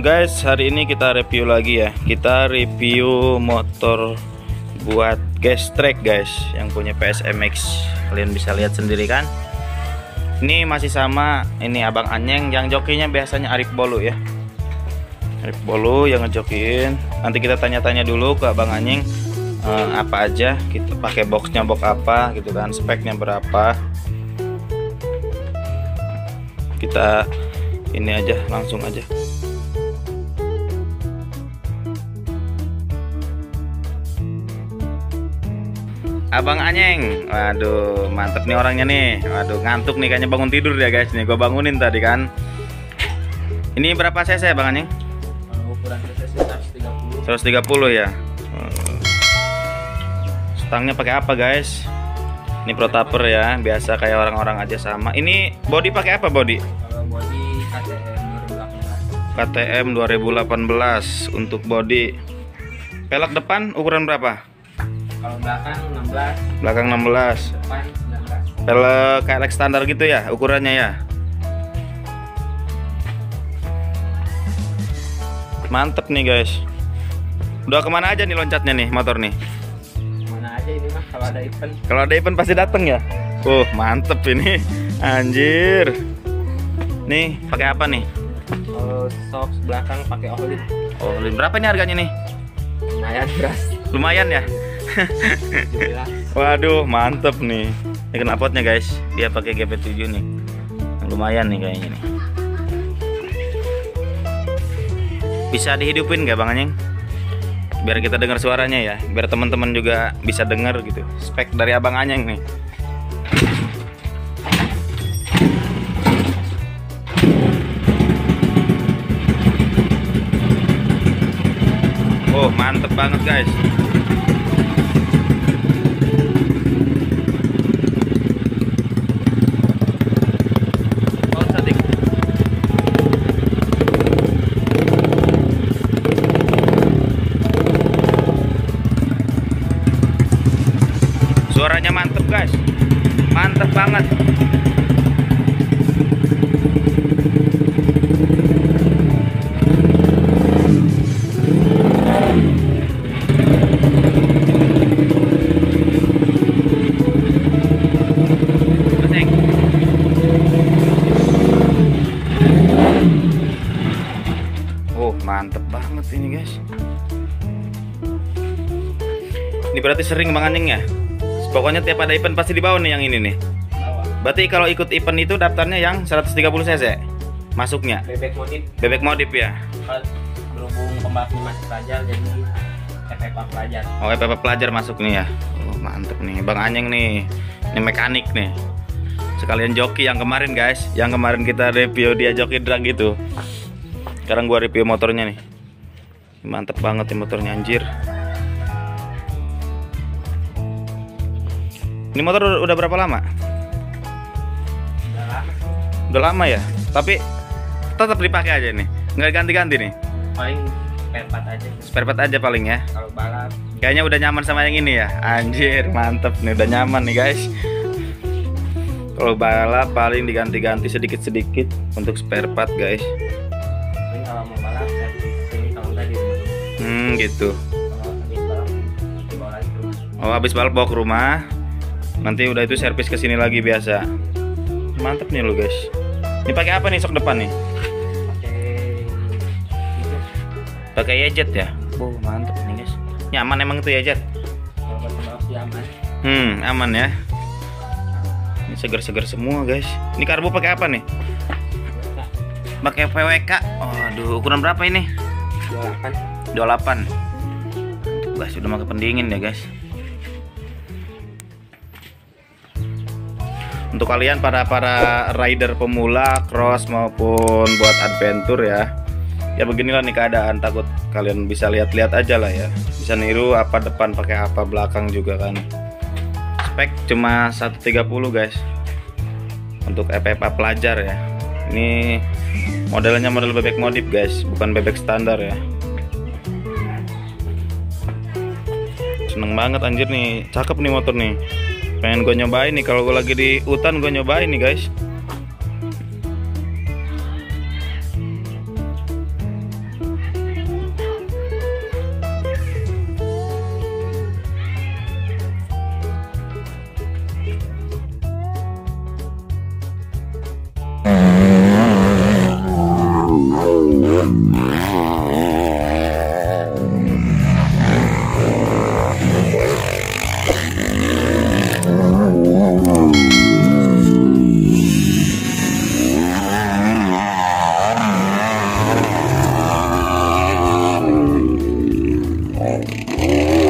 guys, hari ini kita review lagi ya. Kita review motor buat gas track guys, yang punya PSMX. Kalian bisa lihat sendiri kan. Ini masih sama, ini Abang Anyeng yang jokinya biasanya Arif Bolu ya. Arif Bolu yang ngejokin. Nanti kita tanya-tanya dulu ke Abang Anyeng eh, apa aja, kita pakai boxnya box apa gitu kan, speknya berapa. Kita ini aja langsung aja. Abang Anyeng, waduh mantep nih orangnya nih, waduh ngantuk nih kayaknya bangun tidur ya guys nih, gue bangunin tadi kan. Ini berapa cc Bang Anyeng? Kalau ukuran cc 130 130 ya. Stangnya pakai apa guys? Ini protaper ya, biasa kayak orang-orang aja sama. Ini body pakai apa body? kalau body KTM 2018 KTM 2018 untuk body. Pelek depan ukuran berapa? kalau belakang 16 Belakang 16. depan 19 Pelek kayak standar gitu ya ukurannya ya. Mantep nih guys. Udah ke mana aja nih loncatnya nih motor nih? mana aja ini mah kalau ada event Kalau ada event pasti dateng ya. Uh mantep ini, anjir. Nih pakai apa nih? kalau socks belakang pakai oli Oh berapa nih harganya nih? lumayan beras Lumayan ya. Waduh mantep nih. Ini knalpotnya guys. Dia pakai GP7 nih. Lumayan nih kayaknya nih. Bisa dihidupin nggak Bang Anyeng? Biar kita dengar suaranya ya. Biar teman-teman juga bisa dengar gitu. Spek dari Abang Anyeng nih. Oh mantep banget guys. Oh, sadik. Suaranya mantep guys, mantep banget. Pesing. Oh mantep banget ini guys. Ini berarti sering Bang Anjing ya Pokoknya tiap ada event pasti dibawa nih yang ini nih. Bawa Berarti kalau ikut event itu daftarnya yang 130 cc Masuknya? Bebek modif. Bebek modif ya. Berhubung pembalapnya masih pelajar jadi FFA pelajar. Oh FPP pelajar masuk nih ya. Oh mantep nih. Bang Anjing nih Ini mekanik nih. Sekalian joki yang kemarin guys. Yang kemarin kita review dia joki drag gitu Sekarang gua review motornya nih. Mantep banget nih motornya anjir. Ini motor udah- berapa lama? udah lama sih. Udah lama ya? Tapi tetap dipakai aja nih. Nggak ganti-ganti nih? Paling spare part aja. Spare part aja paling ya? Kalau balap. Kayaknya udah nyaman sama yang ini ya? Anjir mantep nih udah nyaman nih guys. Kalau balap paling diganti-ganti sedikit-sedikit Untuk spare part guys Hmm gitu. Oh habis balap bawa ke rumah. Nanti udah itu servis ke sini lagi biasa. Mantep nih lo guys. Ini pakai apa nih sok depan nih? pakai Pakai Yejet ya? Oh mantep nih guys. Nyaman emang sih aman Hmm aman ya. Ini seger-seger semua guys. Ini karbo pakai apa nih? Pakai PWK Waduh ukuran berapa ini? 28 28 Guys udah pakai pendingin ya guys. Untuk kalian para para rider pemula cross maupun buat adventure ya Ya beginilah nih keadaan. Takut kalian bisa lihat-lihat aja lah ya. Bisa niru apa depan pakai apa belakang juga kan. Spek cuma 130 guys. Untuk FFA pelajar ya Ini modelnya model bebek modif guys. Bukan bebek standar ya. Seneng banget anjir nih. Cakep nih motor nih. Pengen gue nyobain nih. Kalau gue lagi di hutan gue nyobain nih guys Yeah.